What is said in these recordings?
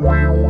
Waiting.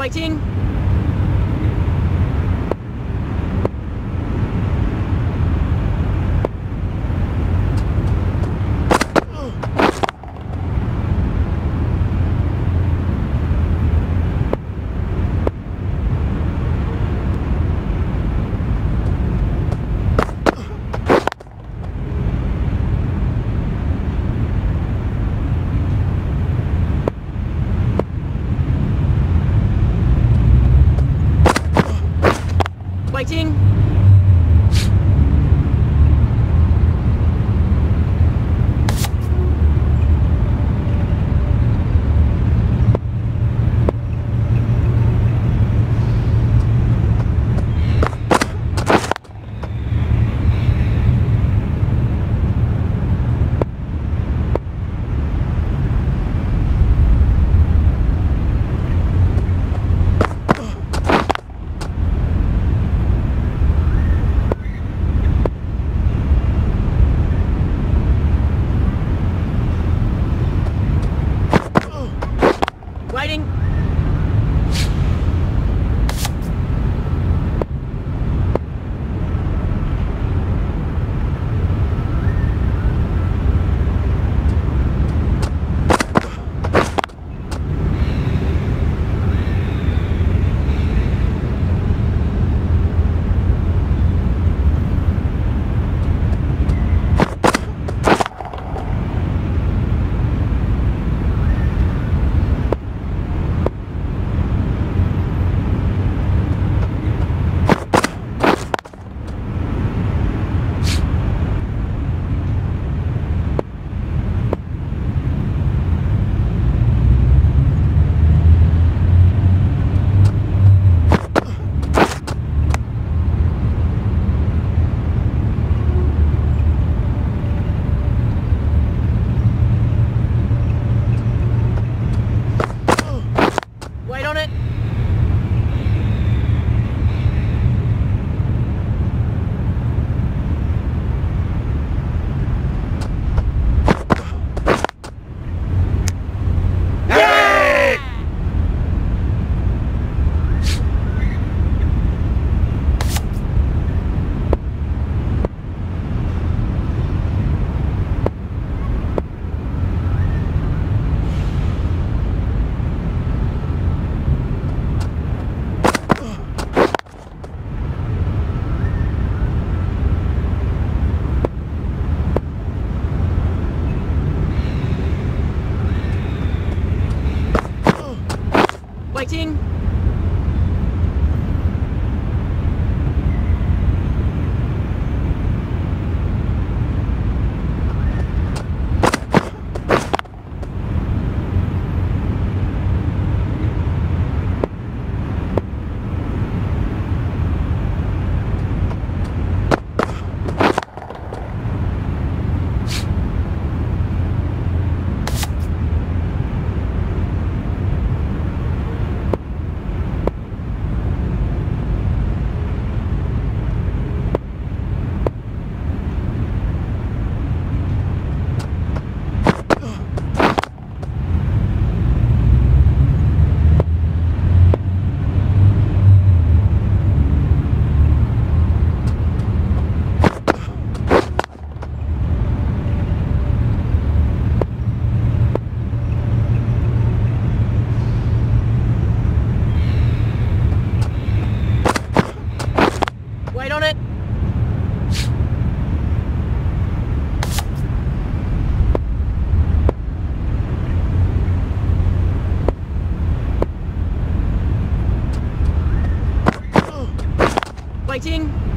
Waiting. Waiting. Waiting.